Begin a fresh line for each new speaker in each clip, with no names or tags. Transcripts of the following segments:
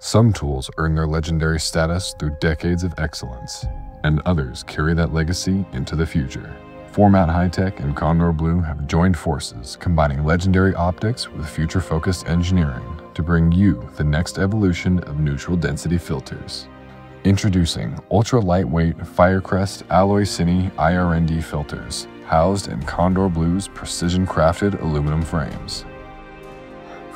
Some tools earn their legendary status through decades of excellence, and others carry that legacy into the future. Formatt Hitech and Kondor Blue have joined forces, combining legendary optics with future-focused engineering to bring you the next evolution of neutral density filters. Introducing ultra-lightweight Firecrest Alloy Cine IRND filters, housed in Kondor Blue's precision-crafted aluminum frames.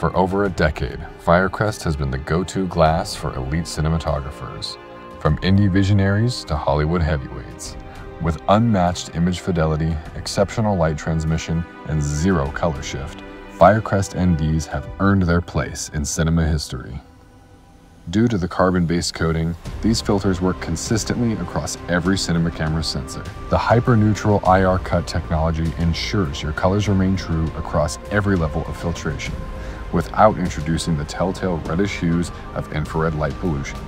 For over a decade, Firecrest has been the go-to glass for elite cinematographers, from indie visionaries to Hollywood heavyweights. With unmatched image fidelity, exceptional light transmission, and zero color shift, Firecrest NDs have earned their place in cinema history. Due to the carbon-based coating, these filters work consistently across every cinema camera sensor. The hyper-neutral IR cut technology ensures your colors remain true across every level of filtration, without introducing the telltale reddish hues of infrared light pollution.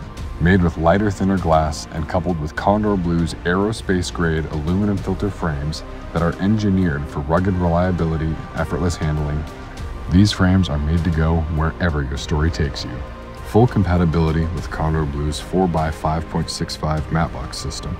Made with lighter, thinner glass and coupled with Kondor Blue's aerospace-grade aluminum filter frames that are engineered for rugged reliability and effortless handling, these frames are made to go wherever your story takes you. Full compatibility with Kondor Blue's 4x5.65 matte box system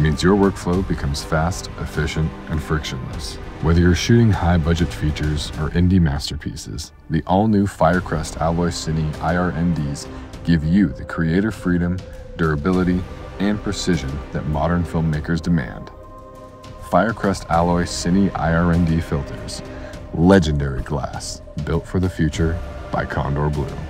means your workflow becomes fast, efficient, and frictionless. Whether you're shooting high budget features or indie masterpieces, the all new Firecrest Alloy Cine IRNDs give you the creative freedom, durability, and precision that modern filmmakers demand. Firecrest Alloy Cine IRND filters, legendary glass built for the future by Kondor Blue.